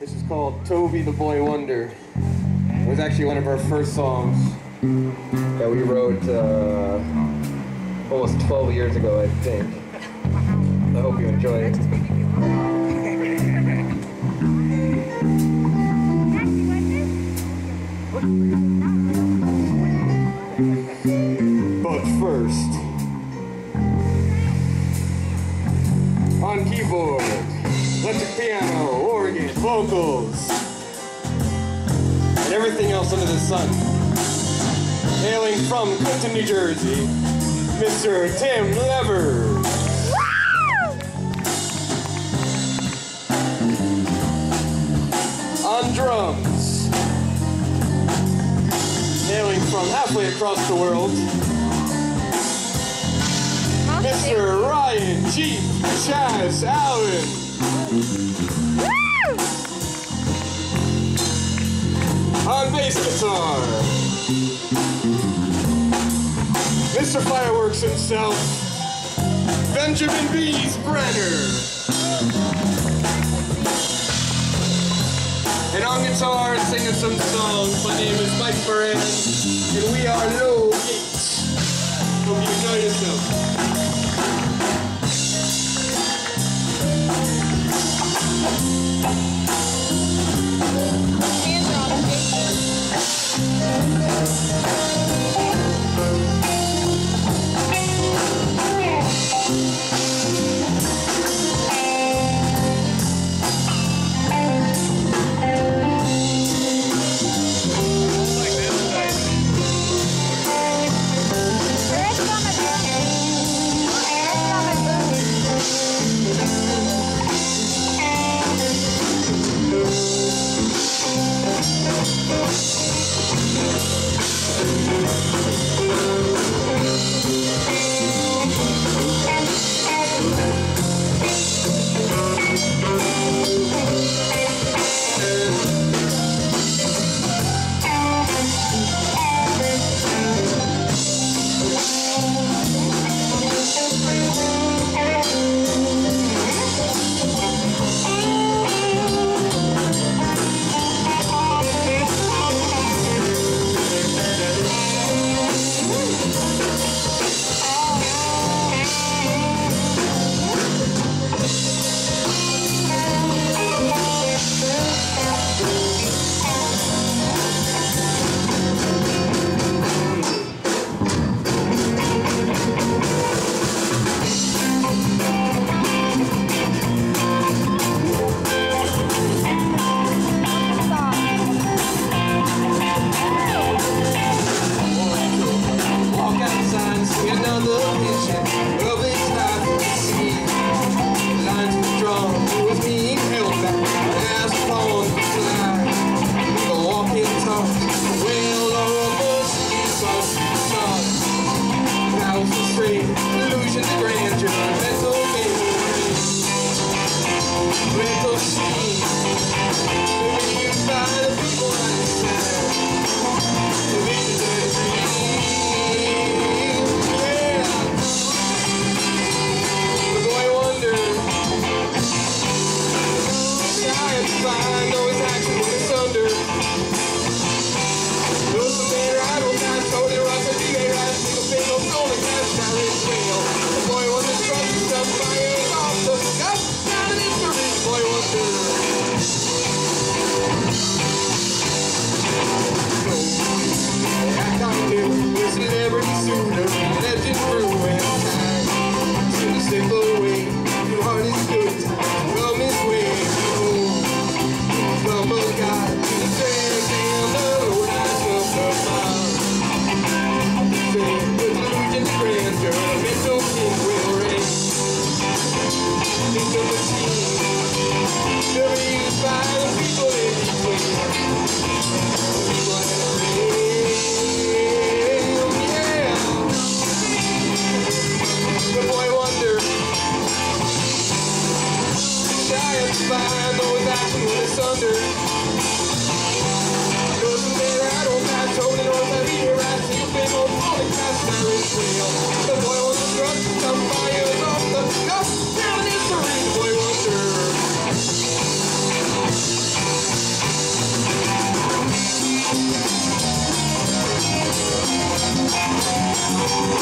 This is called Toby the Boy Wonder. It was actually one of our first songs that we wrote uh, almost 12 years ago, I think. I hope you enjoy it. son. Hailing from Clinton, New Jersey, Mr. Tim Lever. On drums. Hailing from halfway across the world, Mr. Ryan G. Chaz Allen. on bass guitar. Mr. Fireworks himself, Benjamin B's Brenner. And on guitar, singing some songs, my name is Mike Moran, and we are Low Gates. Hope you enjoy yourself.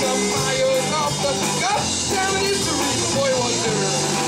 the fire of the God damn it, the reason boy was.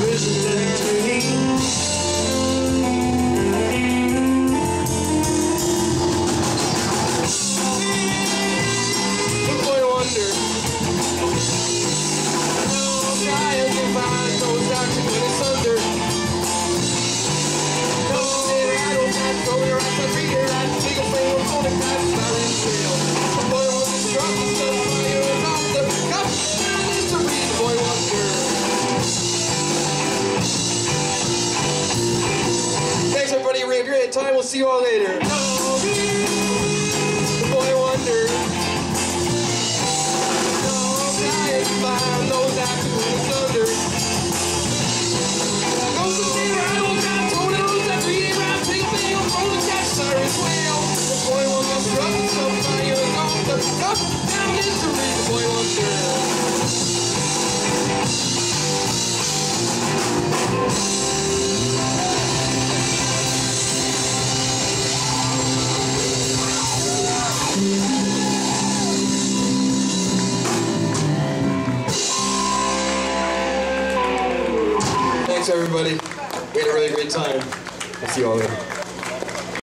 risen and. everybody. We had a really great time. I'll see you all later.